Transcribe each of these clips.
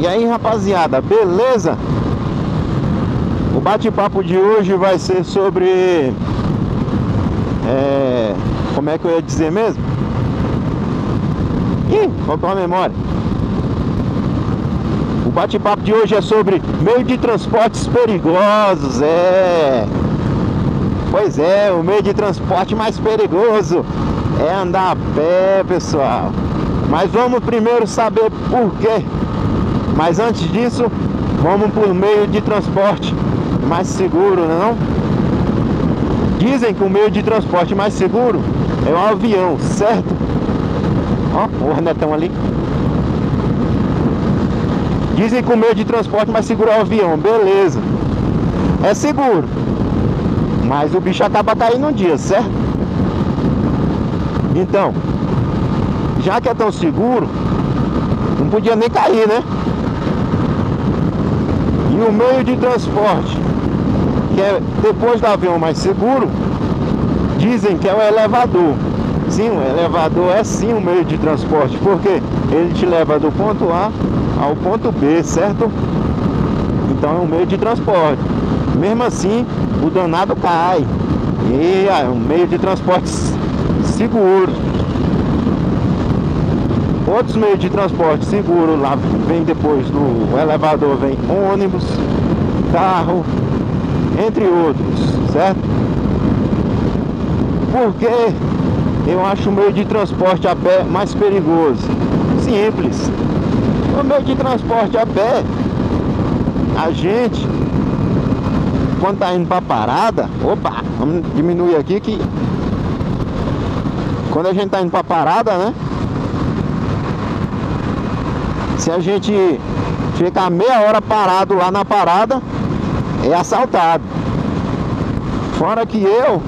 E aí, rapaziada, beleza? O bate-papo de hoje vai ser sobre. É, como é que eu ia dizer mesmo? Ih, faltou a memória. O bate-papo de hoje é sobre meio de transportes perigosos, é. Pois é, o meio de transporte mais perigoso é andar a pé, pessoal. Mas vamos primeiro saber por quê. Mas antes disso, vamos por meio de transporte mais seguro, não é não? Dizem que o meio de transporte mais seguro é um avião, certo? Ó, o Renetão ali. Dizem que o meio de transporte mais seguro é o avião, beleza. É seguro. Mas o bicho acaba caindo um dia, certo? Então, já que é tão seguro, não podia nem cair, né? E o meio de transporte, que é depois do avião mais seguro, dizem que é o elevador. Sim, o elevador é sim um meio de transporte, porque ele te leva do ponto A ao ponto B, certo? Então é um meio de transporte. Mesmo assim, o danado cai. E é um meio de transporte seguro. Outros meios de transporte seguro lá vem depois do elevador, vem ônibus, carro, entre outros, certo? Porque eu acho o meio de transporte a pé mais perigoso. Simples. O meio de transporte a pé, a gente, quando tá indo pra parada, opa, vamos diminuir aqui que quando a gente tá indo pra parada, né? Se a gente ficar meia hora parado lá na parada, é assaltado. Fora que eu,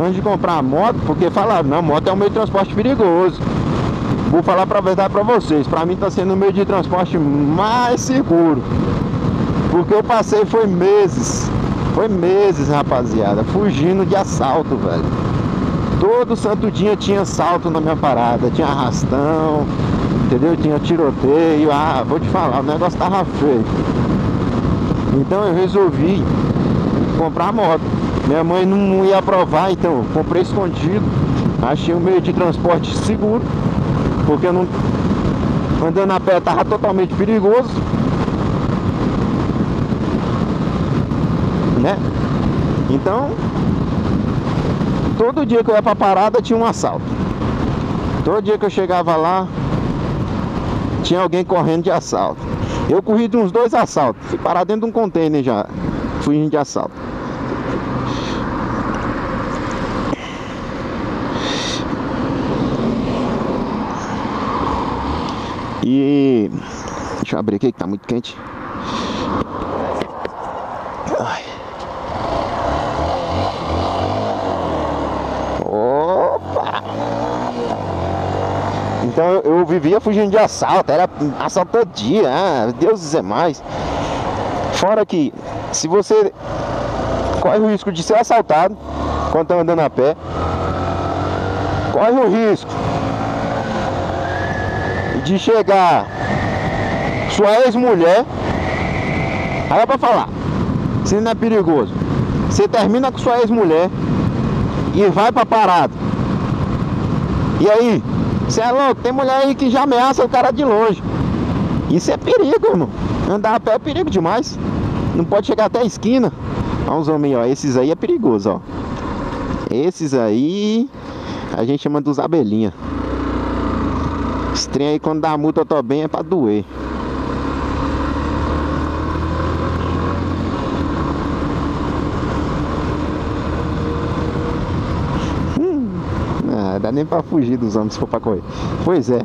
antes de comprar a moto, porque falaram, não, moto é um meio de transporte perigoso. Vou falar pra verdade pra vocês, pra mim tá sendo o meio de transporte mais seguro. Porque eu passei foi meses, foi meses, rapaziada, fugindo de assalto, velho. Todo santo dia tinha assalto na minha parada, tinha arrastão, entendeu? Tinha tiroteio, ah, vou te falar, o negócio tava feio. Então eu resolvi comprar moto. Minha mãe não ia aprovar, então comprei escondido. Achei um meio de transporte seguro, porque eu não andando a pé tava totalmente perigoso. Né? Então, todo dia que eu ia pra parada tinha um assalto. Todo dia que eu chegava lá, tinha alguém correndo de assalto. Eu corri de uns dois assaltos. Fui parar dentro de um container já. Fugindo de assalto. E deixa eu abrir aqui que tá muito quente. Ai. Opa! Então eu, vivia fugindo de assalto, era assalto todo dia, ah, Deus dizer mais. Fora que se você corre o risco de ser assaltado quando tá andando a pé, corre o risco de chegar sua ex-mulher, aí é pra falar, se não é perigoso, você termina com sua ex-mulher e vai pra parada. E aí, você é louco, tem mulher aí que já ameaça o cara de longe. Isso é perigo, irmão. Andar a pé é perigo demais. Não pode chegar até a esquina. Olha os homens, ó. Esses aí é perigoso, ó. Esses aí a gente chama dos abelhinha. Esse trem aí quando dá multa tô bem é pra doer. Ah, dá nem pra fugir dos homens se for pra correr. Pois é.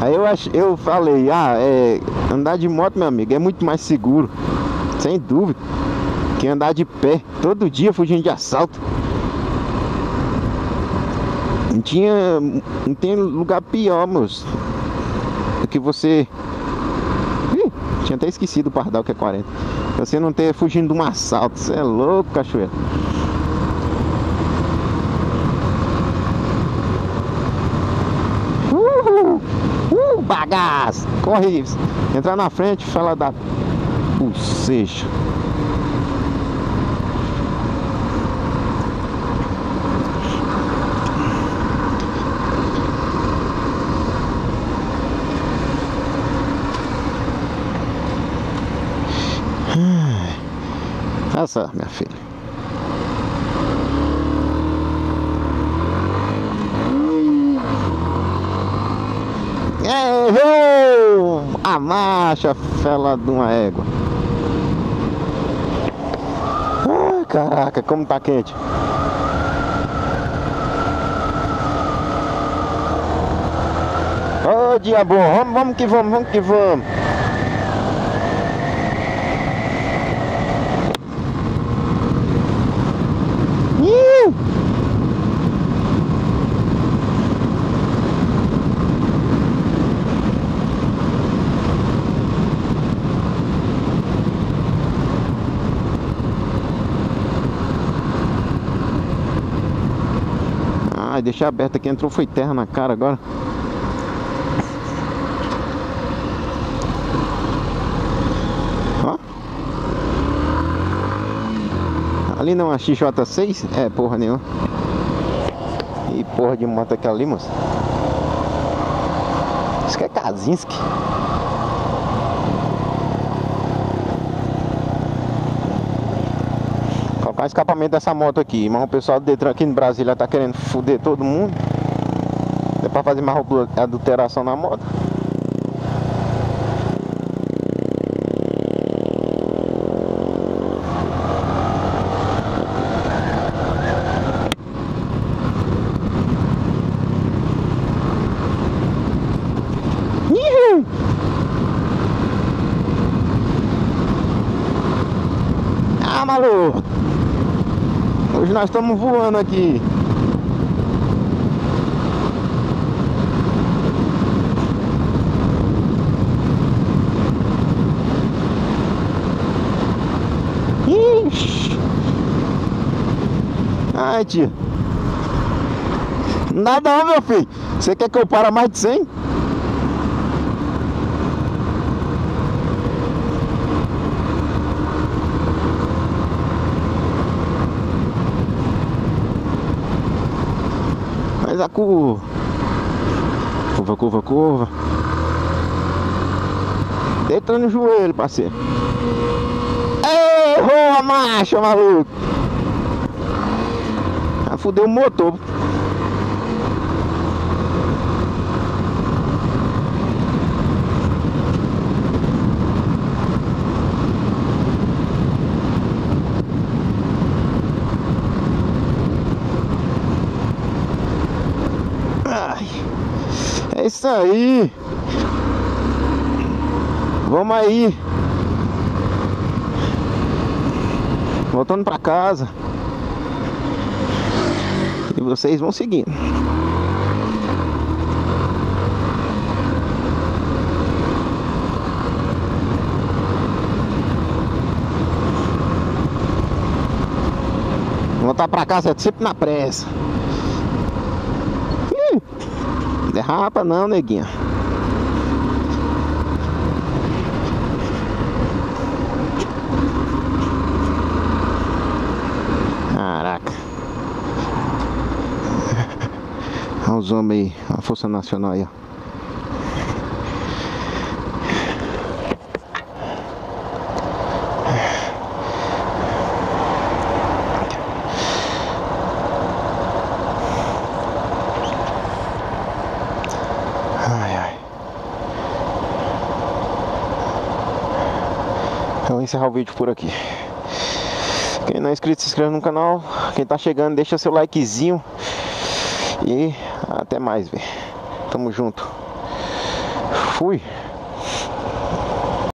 Aí eu, ach, eu falei, ah, é, andar de moto, meu amigo, é muito mais seguro. Sem dúvida. Que andar de pé, todo dia fugindo de assalto. Não tinha. Não tem lugar pior, moço. Do que você. Ih, tinha até esquecido o pardal que é 40. Você não ter fugindo de um assalto. Você é louco, cachoeira. Corre! Entrar na frente, fala da. Boceja. Essa, minha filha. Errou! A marcha, fela de uma égua. Ai, caraca, como tá quente. Ô, oh, dia bom, vamos, vamos que vamos, vamos que vamos. Ai, deixar aberto aqui, entrou foi terra na cara agora. Ó. Ali não uma XJ6? É, porra nenhuma. E porra de moto aquela ali, moça. Isso que é Kazinski. Colocar escapamento dessa moto aqui. Mas o pessoal do Detran aqui no Brasília tá querendo foder todo mundo. É pra fazer mais adulteração na moto. Ah, maluco! Hoje nós estamos voando aqui. Ixi. Ai, tia. Nada meu filho. Você quer que eu para mais de 100? Curva. Curva, curva, curva. Deita no joelho, parceiro. Errou a marcha, maluco. Já fudeu o motor. É isso aí. Vamos aí. Voltando para casa. E vocês vão seguindo. Voltar para casa é sempre na pressa. Derrapa não, neguinha. Caraca. Olha os homens aí, a Força Nacional aí, ó. Eu vou encerrar o vídeo por aqui. Quem não é inscrito, se inscreve no canal. Quem tá chegando, deixa seu likezinho. E até mais, velho. Tamo junto. Fui.